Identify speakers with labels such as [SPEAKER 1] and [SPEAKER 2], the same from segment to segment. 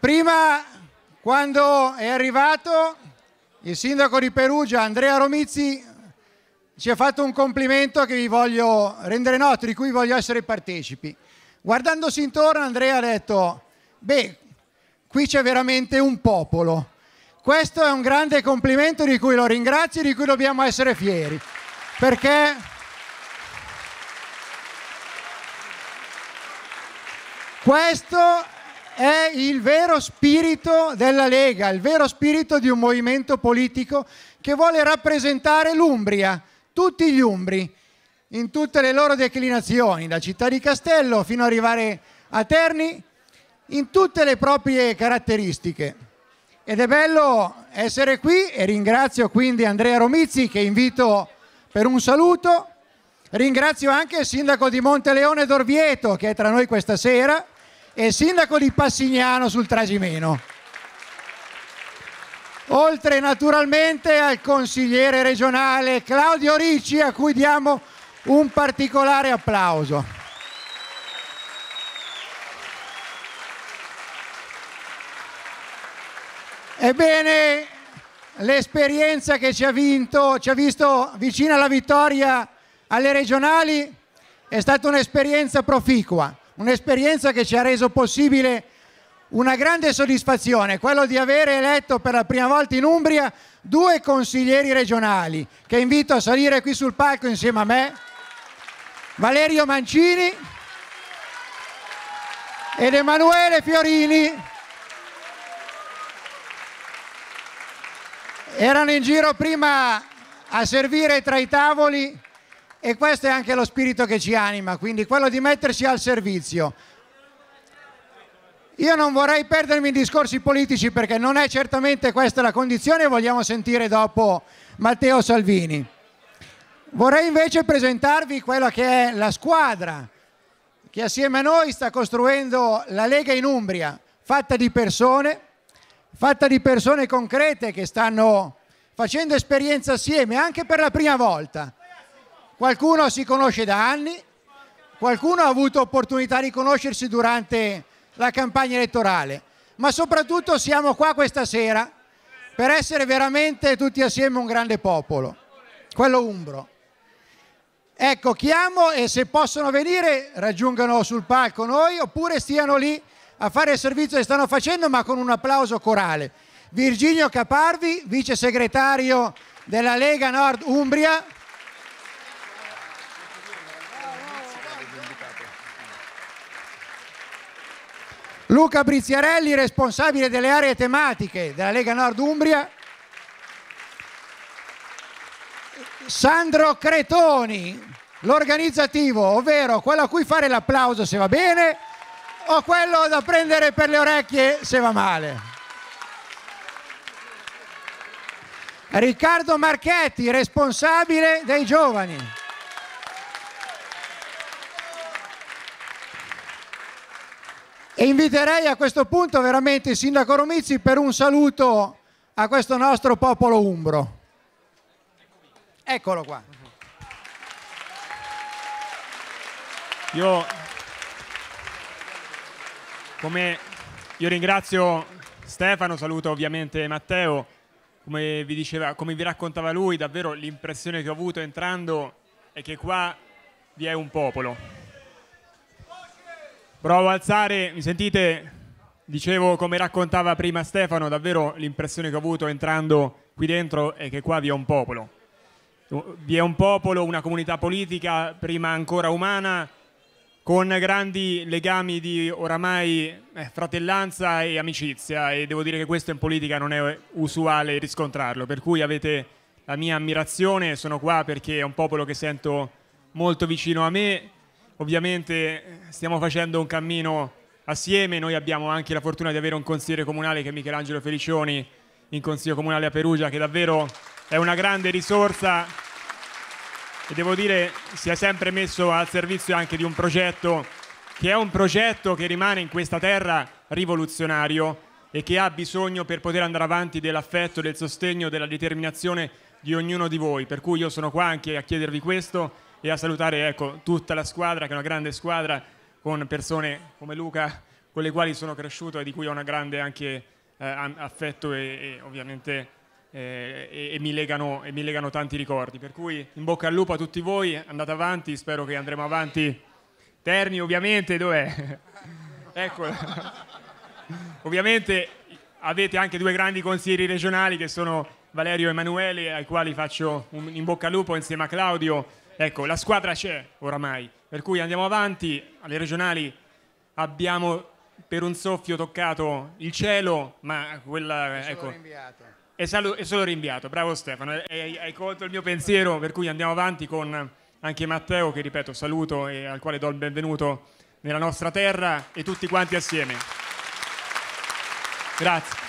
[SPEAKER 1] Prima, quando è arrivato, il sindaco di Perugia, Andrea Romizzi, ci ha fatto un complimento che vi voglio rendere noto, di cui voglio essere partecipi. Guardandosi intorno, Andrea ha detto, beh, qui c'è veramente un popolo. Questo è un grande complimento di cui lo ringrazio e di cui dobbiamo essere fieri, perché questo è il vero spirito della Lega, il vero spirito di un movimento politico che vuole rappresentare l'Umbria, tutti gli umbri, in tutte le loro declinazioni, da Città di Castello fino ad arrivare a Terni, in tutte le proprie caratteristiche. Ed è bello essere qui e ringrazio quindi Andrea Romizzi che invito per un saluto. Ringrazio anche il sindaco di Monteleone d'Orvieto che è tra noi questa sera e sindaco di Passignano sul Trasimeno. Oltre naturalmente al consigliere regionale Claudio Ricci a cui diamo un particolare applauso. Ebbene, l'esperienza che ci ha vinto, ci ha visto vicina alla vittoria alle regionali, è stata un'esperienza proficua, un'esperienza che ci ha reso possibile una grande soddisfazione, quello di avere eletto per la prima volta in Umbria due consiglieri regionali, che invito a salire qui sul palco insieme a me, Valerio Mancini ed Emanuele Fiorini. Erano in giro prima a servire tra i tavoli e questo è anche lo spirito che ci anima, quindi quello di mettersi al servizio. Io non vorrei perdermi in discorsi politici perché non è certamente questa la condizione, vogliamo sentire dopo Matteo Salvini. Vorrei invece presentarvi quella che è la squadra che assieme a noi sta costruendo la Lega in Umbria, fatta di persone fatta di persone concrete che stanno facendo esperienza assieme anche per la prima volta. Qualcuno si conosce da anni, qualcuno ha avuto opportunità di conoscersi durante la campagna elettorale, ma soprattutto siamo qua questa sera per essere veramente tutti assieme un grande popolo, quello umbro. Ecco, chiamo e se possono venire raggiungano sul palco noi oppure stiano lì a fare il servizio che stanno facendo, ma con un applauso corale. Virginio Caparvi, vice segretario della Lega Nord Umbria. Luca Briziarelli, responsabile delle aree tematiche della Lega Nord Umbria. Sandro Cretoni, l'organizzativo, ovvero quello a cui fare l'applauso se va bene o quello da prendere per le orecchie se va male? Riccardo Marchetti, responsabile dei giovani. E inviterei a questo punto veramente il sindaco Romizzi per un saluto a questo nostro popolo umbro. Eccolo qua.
[SPEAKER 2] Io come io ringrazio Stefano, saluto ovviamente Matteo, come vi, diceva, come vi raccontava lui, davvero l'impressione che ho avuto entrando è che qua vi è un popolo. Provo a alzare, mi sentite? Dicevo come raccontava prima Stefano, davvero l'impressione che ho avuto entrando qui dentro è che qua vi è un popolo. Vi è un popolo, una comunità politica, prima ancora umana, con grandi legami di oramai eh, fratellanza e amicizia e devo dire che questo in politica non è usuale riscontrarlo, per cui avete la mia ammirazione, sono qua perché è un popolo che sento molto vicino a me, ovviamente eh, stiamo facendo un cammino assieme, noi abbiamo anche la fortuna di avere un consigliere comunale che è Michelangelo Felicioni in Consiglio Comunale a Perugia che davvero è una grande risorsa. E devo dire si è sempre messo al servizio anche di un progetto che è un progetto che rimane in questa terra rivoluzionario e che ha bisogno per poter andare avanti dell'affetto, del sostegno, della determinazione di ognuno di voi. Per cui io sono qua anche a chiedervi questo e a salutare ecco, tutta la squadra, che è una grande squadra, con persone come Luca, con le quali sono cresciuto e di cui ho una grande anche eh, affetto e, e ovviamente eh, e, mi legano, e mi legano tanti ricordi. Per cui in bocca al lupo a tutti voi, andate avanti, spero che andremo avanti. Terni ovviamente, dov'è? ecco, ovviamente avete anche due grandi consiglieri regionali che sono Valerio e Emanuele, ai quali faccio un in bocca al lupo insieme a Claudio. Ecco, la squadra c'è oramai, per cui andiamo avanti. Alle regionali abbiamo per un soffio toccato il cielo, ma quella...
[SPEAKER 1] È
[SPEAKER 2] ecco,
[SPEAKER 1] rinviato.
[SPEAKER 2] È, solo, è solo rinviato, bravo Stefano, hai, hai colto il mio pensiero, per cui andiamo avanti con anche Matteo, che ripeto saluto e al quale do il benvenuto nella nostra terra e tutti quanti assieme. Grazie.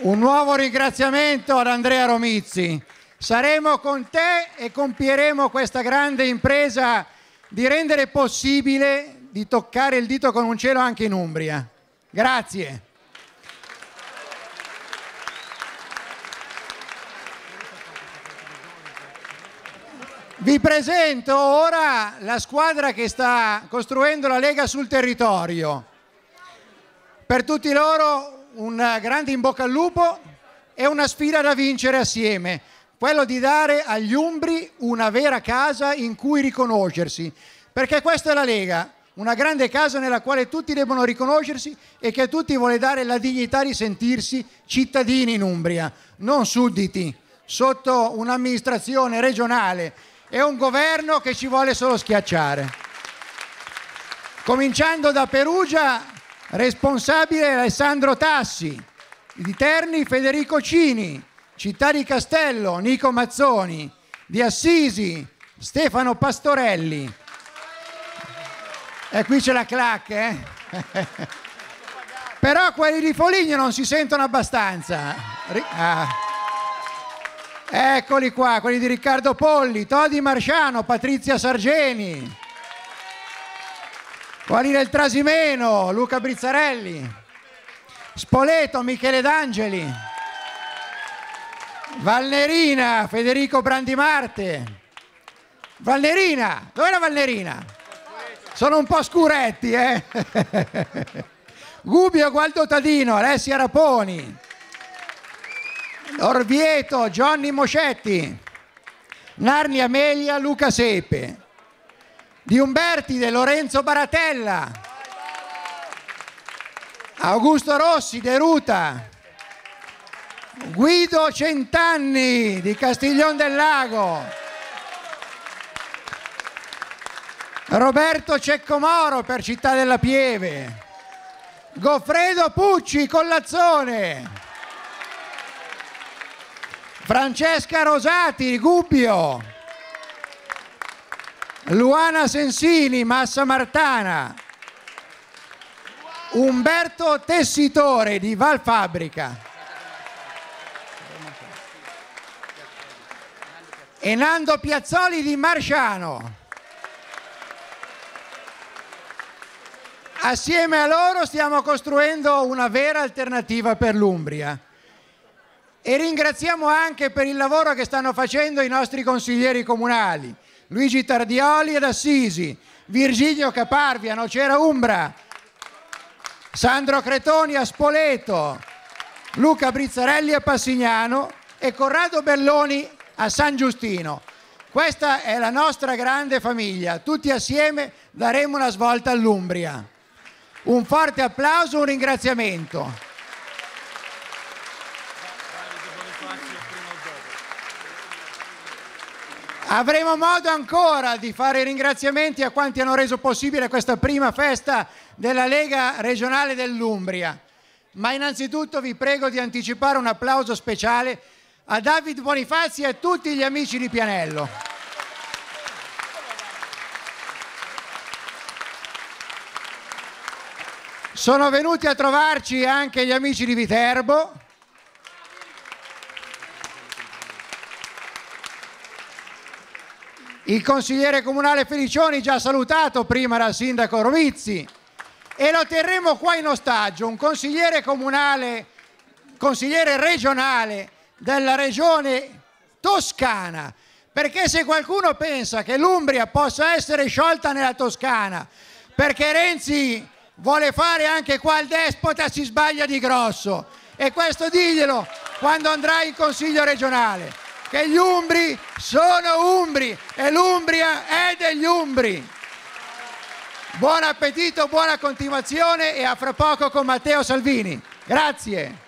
[SPEAKER 1] Un nuovo ringraziamento ad Andrea Romizzi. Saremo con te e compieremo questa grande impresa di rendere possibile di toccare il dito con un cielo anche in Umbria. Grazie. Vi presento ora la squadra che sta costruendo la Lega sul territorio. Per tutti loro un grande in bocca al lupo e una sfida da vincere assieme, quello di dare agli umbri una vera casa in cui riconoscersi, perché questa è la Lega, una grande casa nella quale tutti devono riconoscersi e che a tutti vuole dare la dignità di sentirsi cittadini in Umbria, non sudditi, sotto un'amministrazione regionale. E un governo che ci vuole solo schiacciare. Cominciando da Perugia, responsabile Alessandro Tassi, di Terni Federico Cini, Città di Castello Nico Mazzoni, di Assisi Stefano Pastorelli, e qui c'è la clac, eh? Però quelli di Foligno non si sentono abbastanza. Ah. Eccoli qua, quelli di Riccardo Polli, Todi Marciano, Patrizia Sargeni. Quelli del Trasimeno, Luca Brizzarelli. Spoleto, Michele D'Angeli. Valnerina, Federico Brandimarte. Valnerina, dov'è la Valnerina? Sono un po' scuretti, eh? Gubbio Gualdo Tadino, Alessia Raponi, Orvieto, Gianni Moscetti, Narni Amelia, Luca Sepe, di Umberti De Lorenzo Baratella, Augusto Rossi, De Ruta, Guido Centanni di Castiglion del Lago, Roberto Ceccomoro per Città della Pieve, Goffredo Pucci Collazzone, Francesca Rosati Gubbio, Luana Sensini Massa Martana, Umberto Tessitore di Valfabbrica e Nando Piazzoli di Marsciano. Assieme a loro stiamo costruendo una vera alternativa per l'Umbria. E ringraziamo anche per il lavoro che stanno facendo i nostri consiglieri comunali, Luigi Tardioli ad Assisi, Virgilio Caparvi a Nocera Umbra, Sandro Cretoni a Spoleto, Luca Brizzarelli a Passignano e Corrado Belloni a San Giustino. Questa è la nostra grande famiglia, tutti assieme daremo una svolta all'Umbria. Un forte applauso, un ringraziamento. Avremo modo ancora di fare ringraziamenti a quanti hanno reso possibile questa prima festa della Lega regionale dell'Umbria. Ma innanzitutto vi prego di anticipare un applauso speciale a David Bonifazzi e a tutti gli amici di Pianello. Sono venuti a trovarci anche gli amici di Viterbo. Il consigliere comunale Felicioni già salutato prima dal sindaco Rovizzi. E lo terremo qua in ostaggio, un consigliere comunale, consigliere regionale della regione toscana, Perché se qualcuno pensa che l'Umbria possa essere sciolta nella Toscana perché Renzi vuole fare anche qua il despota, si sbaglia di grosso. E questo diglielo quando andrà in consiglio regionale, che gli umbri sono umbri e l'Umbria è degli umbri. Buon appetito, buona continuazione e a fra poco con Matteo Salvini. Grazie.